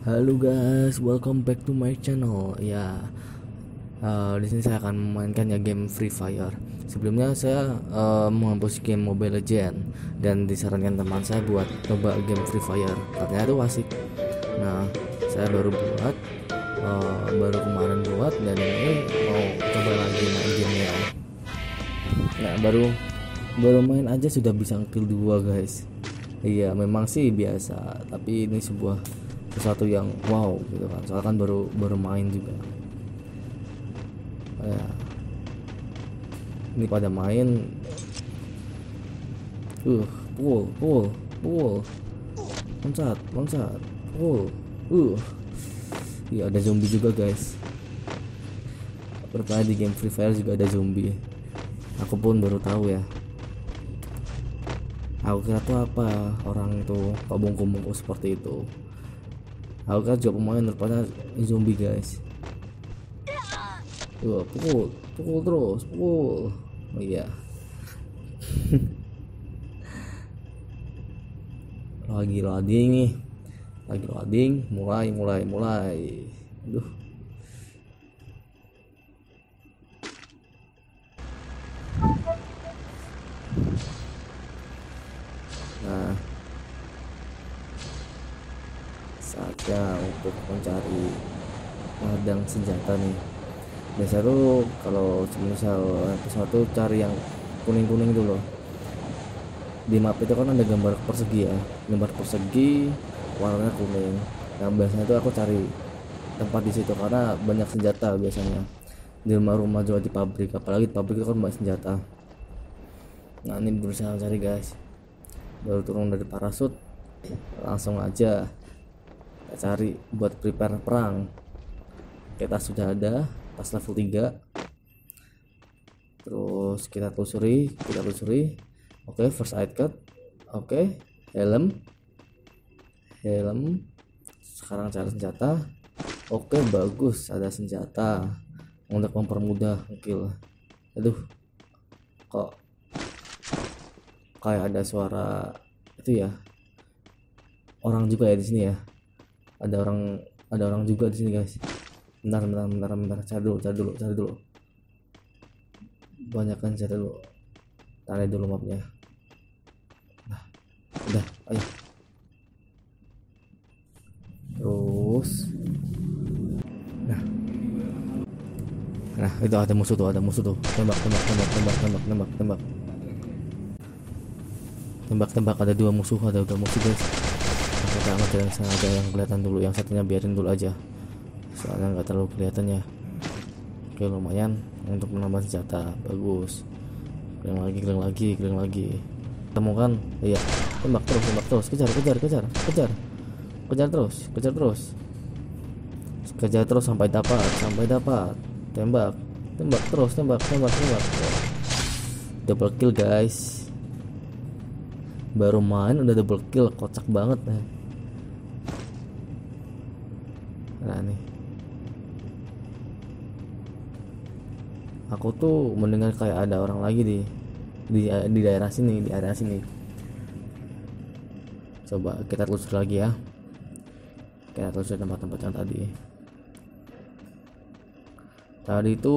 Halo guys, welcome back to my channel. Ya, uh, di sini saya akan memainkan ya game Free Fire. Sebelumnya saya uh, menghapus game Mobile Legend dan disarankan teman saya buat coba game Free Fire. Katanya itu asik. Nah, saya baru buat, uh, baru kemarin buat dan ini mau coba lagi main gamenya. Nah, baru baru main aja sudah bisa kill dua guys. Iya, memang sih biasa, tapi ini sebuah sesuatu yang wow gitu kan. Soalnya kan baru baru main juga. Ya. Ini pada main. Uh pull pull pull loncat loncat pull uh. Iya ada zombie juga guys. Berkali di game Free Fire juga ada zombie. Aku pun baru tahu ya. Aku kira tuh apa orang itu kok bungku-bungku seperti itu aku kan juga pemain rupanya zombie guys. Wah, pukul pukul terus pukul. Oh iya. Lagi loading nih. Lagi loading. Mulai mulai mulai. Aduh nah saatnya untuk mencari ladang senjata nih. Biasa tuh kalau misal pesawat tuh cari yang kuning-kuning dulu. Di map itu kan ada gambar persegi ya. Gambar persegi warnanya kuning. Nah biasanya tuh aku cari tempat di situ karena banyak senjata biasanya. Di rumah-rumah juga di pabrik apalagi di pabrik itu kan banyak senjata. Nah ini berusaha cari guys. Baru turun dari parasut langsung aja kita cari buat prepare perang. Kita sudah ada tas level 3 terus kita telusuri kita telusuri. Oke first aid kit. Oke helm. Helm. Sekarang cari senjata. Oke bagus ada senjata. Untuk mempermudah kill. Aduh kok kayak ada suara itu ya? Orang juga ya di sini ya ada orang ada orang juga di sini guys. Bentar bentar bentar bentar. Cari dulu cari dulu cari dulu. Banyak kan cari dulu. Tanya dulu mapnya. Nah udah ayo. Terus. Nah. Nah itu ada musuh tuh ada musuh tuh. Tembak tembak tembak tembak tembak tembak tembak. Tembak tembak. Ada dua musuh ada dua musuh guys kita amat yang yang kelihatan dulu. Yang satunya biarin dulu aja. Soalnya nggak terlalu kelihatannya oke lumayan. Untuk menambah senjata bagus. Keliling lagi keliling lagi keliling lagi. Temukan? Iya. Tembak terus tembak terus. Kejar kejar kejar kejar. Kejar terus kejar terus. Kejar terus sampai dapat sampai dapat. Tembak tembak terus tembak tembak tembak. Double kill guys. Baru main udah double kill kocak banget nih nah nih. Aku tuh mendengar kayak ada orang lagi di di di daerah sini di area sini. Coba kita telusur lagi ya. Kita telusur tempat-tempat yang tadi. Tadi itu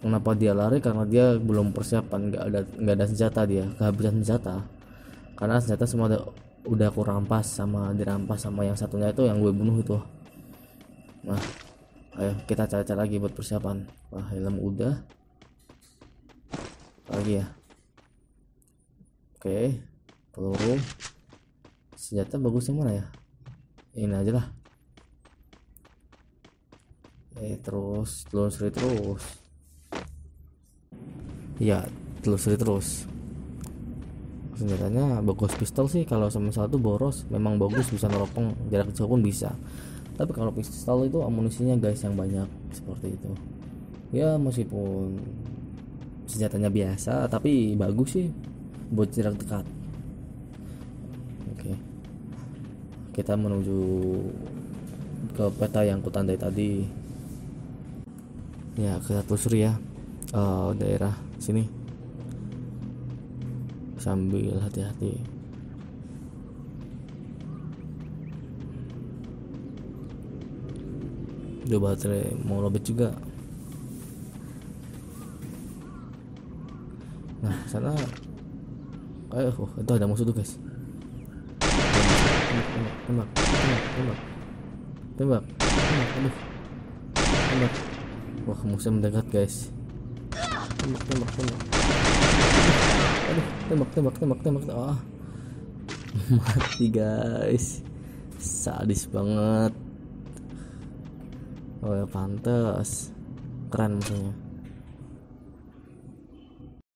kenapa dia lari? Karena dia belum persiapan. Nggak ada nggak ada senjata dia. Kehabisan senjata. Karena senjata semua ada, udah aku rampas sama dirampas sama yang satunya itu yang gue bunuh itu nah ayo kita cari-cari lagi buat persiapan. Wah helm udah. Lagi ya? Oke peluru senjata bagusnya mana ya? Ini aja lah. Eh terus telusuri terus. Ya telusuri terus. Senjatanya bagus pistol sih. Kalau sama satu boros memang bagus bisa neropong jarak jauh pun bisa tapi kalau pistol itu amunisinya guys yang banyak seperti itu. Ya meskipun senjatanya biasa tapi bagus sih buat jarak dekat. Oke. Kita menuju ke peta yang kutandai tadi. Ya kita telusuri ya. Uh, daerah sini. Sambil hati-hati Udah baterai mau lobet juga. Nah, sana Ayo, oh, itu ada musuh tuh, guys. Tembak, tembak, tembak, tembak, tembak. Tembak. Tembak. Wah, musuh mendekat, guys. Tembak, tembak, tembak. Aduh, tembak, tembak, tembak, tembak. Ah. Mati, guys. Sadis banget. Oh ya pantas keren musuhnya